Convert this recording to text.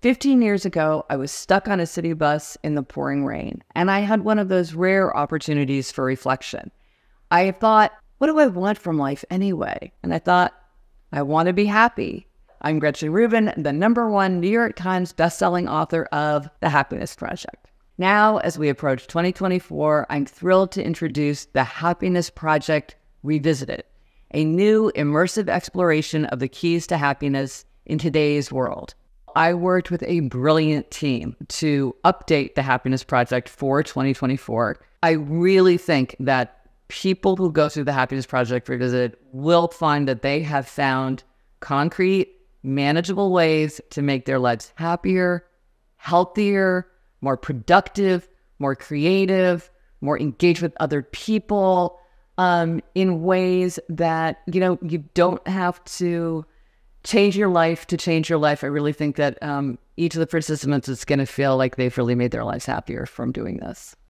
15 years ago, I was stuck on a city bus in the pouring rain, and I had one of those rare opportunities for reflection. I thought, what do I want from life anyway? And I thought, I want to be happy. I'm Gretchen Rubin, the number one New York Times bestselling author of The Happiness Project. Now, as we approach 2024, I'm thrilled to introduce The Happiness Project Revisited, a new immersive exploration of the keys to happiness in today's world. I worked with a brilliant team to update the Happiness Project for 2024. I really think that people who go through the Happiness Project Revisited will find that they have found concrete, manageable ways to make their lives happier, healthier, more productive, more creative, more engaged with other people um, in ways that, you know, you don't have to change your life to change your life. I really think that um, each of the participants is going to feel like they've really made their lives happier from doing this.